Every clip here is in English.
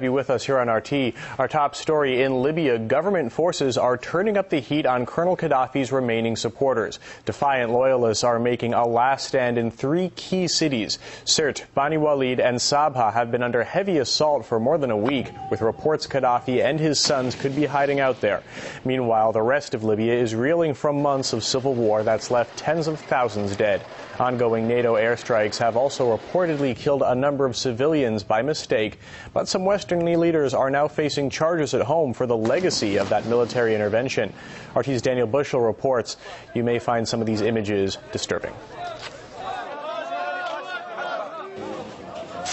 Be with us here on RT. Our top story in Libya, government forces are turning up the heat on Colonel Gaddafi's remaining supporters. Defiant loyalists are making a last stand in three key cities. Sirte, Bani Walid, and Sabha have been under heavy assault for more than a week, with reports Gaddafi and his sons could be hiding out there. Meanwhile, the rest of Libya is reeling from months of civil war that's left tens of thousands dead. Ongoing NATO airstrikes have also reportedly killed a number of civilians by mistake, but some Western leaders are now facing charges at home for the legacy of that military intervention. RT's Daniel Bushell reports you may find some of these images disturbing.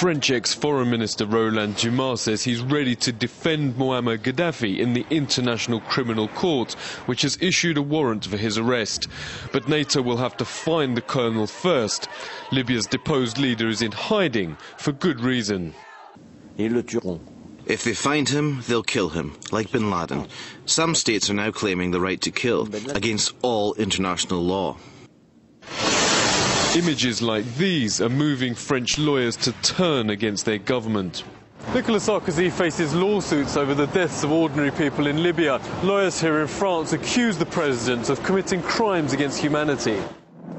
French ex-foreign minister Roland Dumas says he's ready to defend Muammar Gaddafi in the International Criminal Court, which has issued a warrant for his arrest. But NATO will have to find the colonel first. Libya's deposed leader is in hiding for good reason. If they find him, they'll kill him, like bin Laden. Some states are now claiming the right to kill, against all international law. Images like these are moving French lawyers to turn against their government. Nicolas Sarkozy faces lawsuits over the deaths of ordinary people in Libya. Lawyers here in France accuse the president of committing crimes against humanity.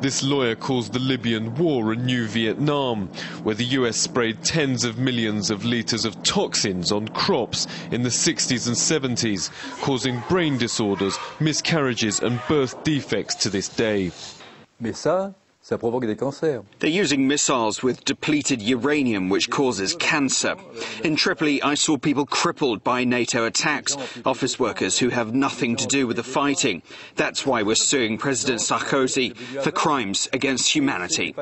This lawyer calls the Libyan war a new Vietnam, where the US sprayed tens of millions of litres of toxins on crops in the 60s and 70s, causing brain disorders, miscarriages and birth defects to this day. Ça provoque des cancers. They're using missiles with depleted uranium, which causes cancer. In Tripoli, I saw people crippled by NATO attacks, office workers who have nothing to do with the fighting. That's why we're suing President Sarkozy for crimes against humanity.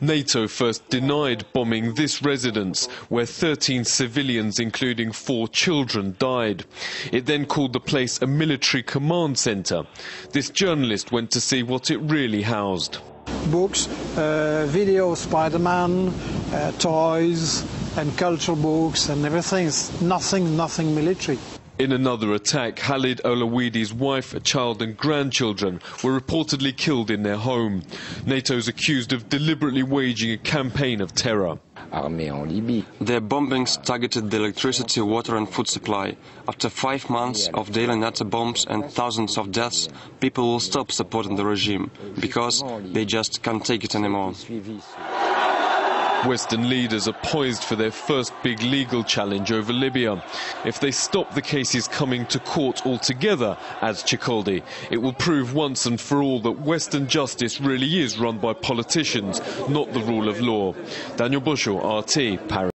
NATO first denied bombing this residence, where 13 civilians, including four children, died. It then called the place a military command centre. This journalist went to see what it really housed books, uh, video Spider-Man, uh, toys and cultural books and everything. Nothing, nothing military. In another attack, Khalid Olawidi's wife, a child and grandchildren were reportedly killed in their home. NATO's accused of deliberately waging a campaign of terror. Their bombings targeted the electricity, water and food supply. After five months of daily NATO bombs and thousands of deaths, people will stop supporting the regime because they just can't take it anymore. Western leaders are poised for their first big legal challenge over Libya. If they stop the cases coming to court altogether, as Ciccaldi, it will prove once and for all that Western justice really is run by politicians, not the rule of law. Daniel Bushell, RT, Paris.